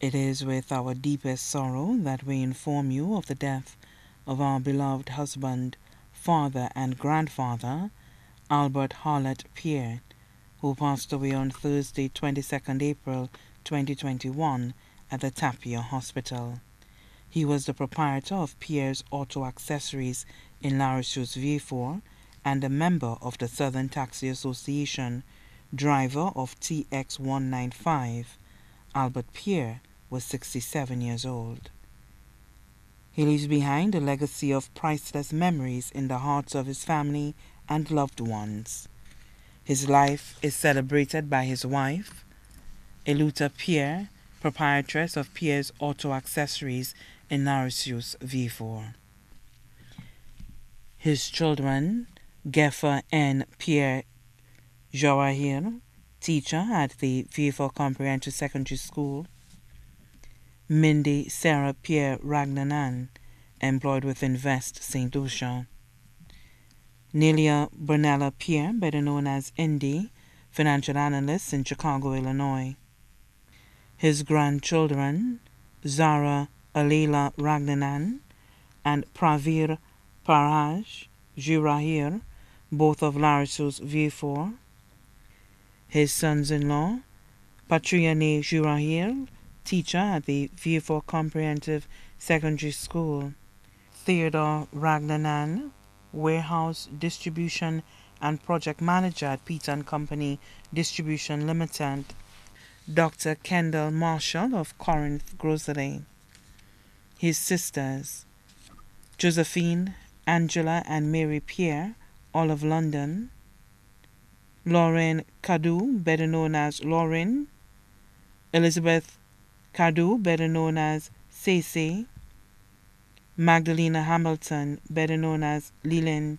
It is with our deepest sorrow that we inform you of the death of our beloved husband, father, and grandfather, Albert Harlet Pierre, who passed away on Thursday, 22nd April 2021 at the Tapion Hospital. He was the proprietor of Pierre's Auto Accessories in La Ressource Vieux and a member of the Southern Taxi Association, driver of TX195. Albert Pierre was 67 years old. He leaves behind a legacy of priceless memories in the hearts of his family and loved ones. His life is celebrated by his wife, Eluta Pierre, proprietress of Pierre's Auto Accessories in Narcissus Vieux Fort. His children, Geffa and Pierre Jawahir, teacher at the Vieux Fort Comprehensive Secondary School, Mindy Sarah Pierre Ragnanan, employed with Invest St. Lucia. Nelia Bernella Pierre, better known as Indy, financial analyst in Chicago, Illinois. His grandchildren, Zara Alila Ragnanan and Pravir Paraj Jurahir, both of Larisos Vieux Fort. His sons-in-law, Patriane Jurahir, teacher at the Vieux Comprehensive Secondary School. Theodore Ragnanan, warehouse distribution and project manager at Peter & Company Distribution Limited. Dr. Kendall Marshall of Corinth Grocery. His sisters, Josephine, Angela, and Mary Pierre, all of London. Lauren Cadu, better known as Lauren. Elizabeth Cadu, better known as Cece, Magdalena Hamilton, better known as Leland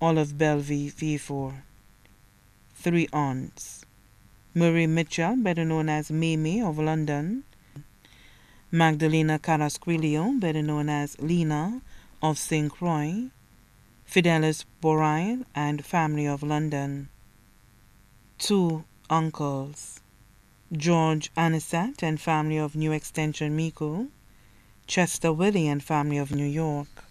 Olive Belvy Vieux Fort. Three aunts. Murray Mitchell, better known as Mimi of London. Magdalena Carasquillo, better known as Lena of St. Croix. Fidelis Borail and family of London. Two uncles. George Anisette and family of New Extension Mico, Chester Willie and family of New York.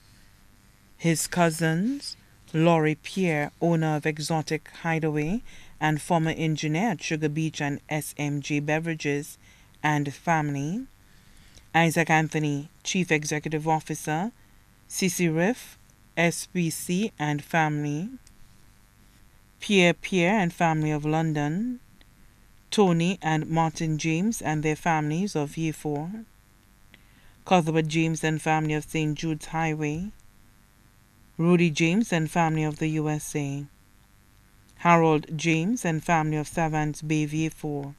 His cousins, Laurie Pierre, owner of Exotic Hideaway and former engineer at Sugar Beach and SMG Beverages and family. Isaac Anthony, Chief Executive Officer, CC Riff, SBC and family. Pierre Pierre and family of London. Tony and Martin James and their families of Vieux Fort, Cuthbert James and family of St. Jude's Highway, Rudy James and family of the USA, Harold James and family of Savannes Bay Vieux Fort,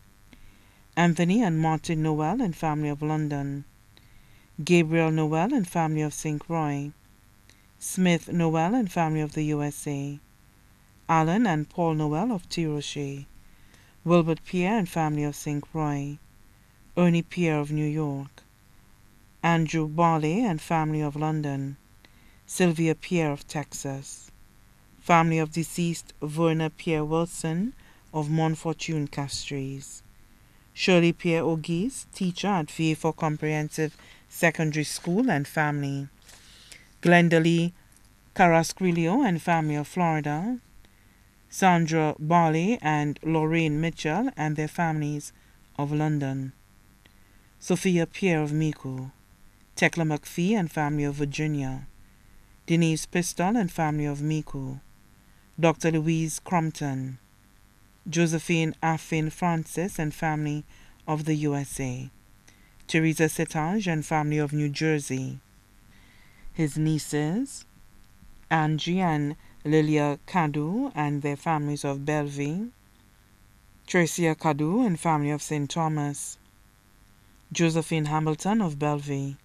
Anthony and Martin Noel and family of London, Gabriel Noel and family of St. Croix, Smith Noel and family of the USA, Alan and Paul Noel of Tiroche, Wilbert Pierre and family of St. Croix, Ernie Pierre of New York, Andrew Barley and family of London, Sylvia Pierre of Texas, family of deceased Werner Pierre Wilson of Morne Fortune Castries, Shirley Pierre Auguste, teacher at Vieux Fort Comprehensive Secondary School and family, Glenda Lee and family of Florida, Sandra Barley and Lorraine Mitchell and their families of London, Sophia Pierre of Mico, Tekla McPhee and family of Virginia, Denise Pistol and family of Mico, Dr. Louise Crompton, Josephine Affin Francis and family of the USA, Teresa Setage and family of New Jersey, his nieces, Angie and Lilia Cadu and their families of Belleville, Tracia Cadu and family of St. Thomas, Josephine Hamilton of Belleville,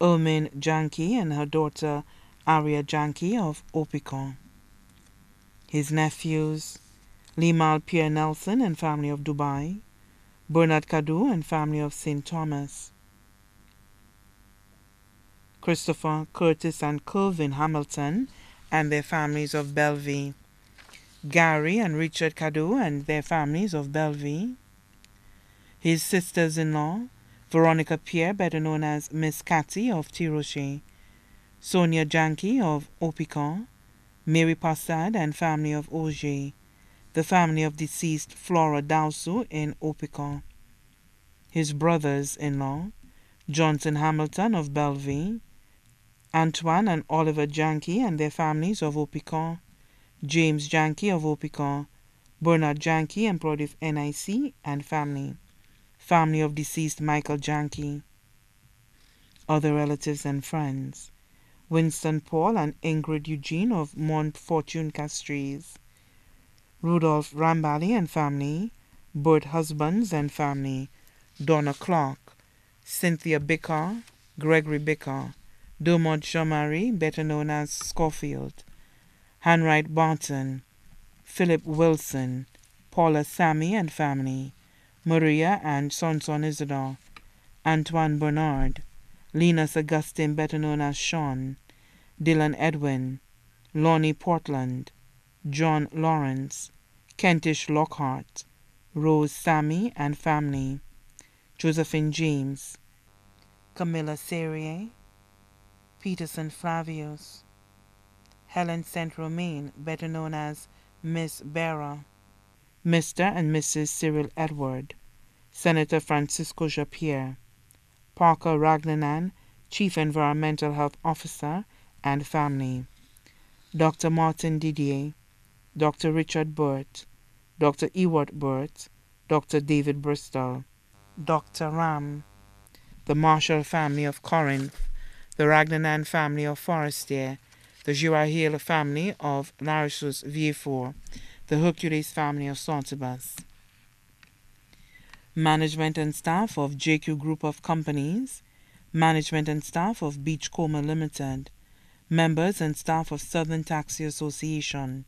Ermine Janke and her daughter Aria Janke of Opicon. His nephews, Limal Pierre Nelson and family of Dubai, Bernard Cadu and family of St. Thomas, Christopher Curtis and Kelvin Hamilton and their families of Belleville, Gary and Richard Cadu and their families of Belleville, his sisters-in-law, Veronica Pierre, better known as Miss Cathy of Tiroche, Sonia Janki of Opicon, Mary Passad and family of Augier, the family of deceased Flora Dowsu in Opicon, his brothers-in-law, Johnson Hamilton of Belleville, Antoine and Oliver Janki and their families of Opicon, James Janki of Opicon, Bernard Janki, employed with NIC and family, family of deceased Michael Janki, other relatives and friends, Winston Paul and Ingrid Eugene of Morne Fortune Castries, Rudolph Rambali and family, Bert Husbands and family, Donna Clark, Cynthia Bicker, Gregory Bicker, Dermot Shamari, better known as Schofield, Hanwright Barton, Philip Wilson, Paula Sammy and family, Maria and Sonson Isidore, Antoine Bernard, Linus Augustine, better known as Sean, Dylan Edwin, Lonnie Portland, John Lawrence, Kentish Lockhart, Rose Sammy and family, Josephine James, Camilla Serrier, Peterson Flavius, Helen St. Romain, better known as Miss Barra, Mr. and Mrs. Cyril Edward, Senator Francisco Japierre, Parker Ragnanan, Chief Environmental Health Officer and family, Dr. Martin Didier, Dr. Richard Burt, Dr. Ewart Burt, Dr. David Bristol, Dr. Ram, the Marshall family of Corinth, the Ragnanan family of Forestier, the Girahil family of Larissus Vieux the Hercules family of Saltibus. Management and staff of JQ Group of Companies, Management and staff of Beachcomber Limited, members and staff of Southern Taxi Association,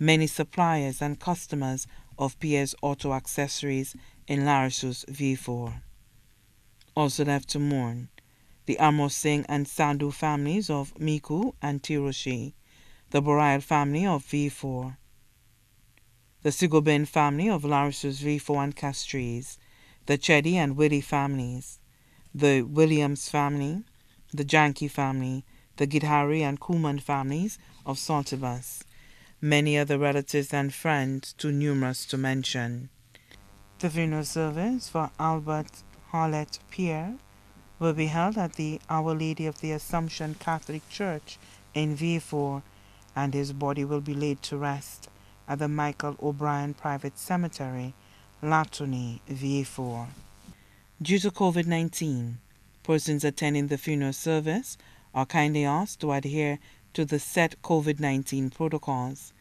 many suppliers and customers of Pierre's Auto Accessories in Larissus Vieux Fort. Also left to mourn the Amos Singh and Sandhu families of Miku and Tiroshi, the Borail family of Vieux Fort, the Sigobin family of Larissus Vieux Fort and Castries, the Cheddy and Willie families, the Williams family, the Janki family, the Gidhari and Kuman families of Saltibus, many other relatives and friends too numerous to mention. The funeral service for Albert Harlet Pierre will be held at the Our Lady of the Assumption Catholic Church in Vieux and his body will be laid to rest at the Michael O'Brien Private Cemetery, Latony, Vieux Due to COVID 19, persons attending the funeral service are kindly asked to adhere to the set COVID 19 protocols.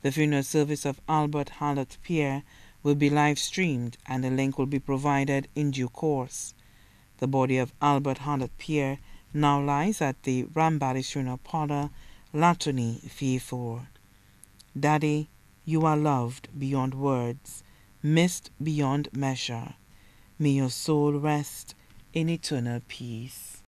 The funeral service of Albert Harlet Pierre will be live streamed and a link will be provided in due course. The body of Albert Harlet Pierre now lies at the Rambali Funeral Parlor, Latony, Vieux Daddy, you are loved beyond words, missed beyond measure. May your soul rest in eternal peace.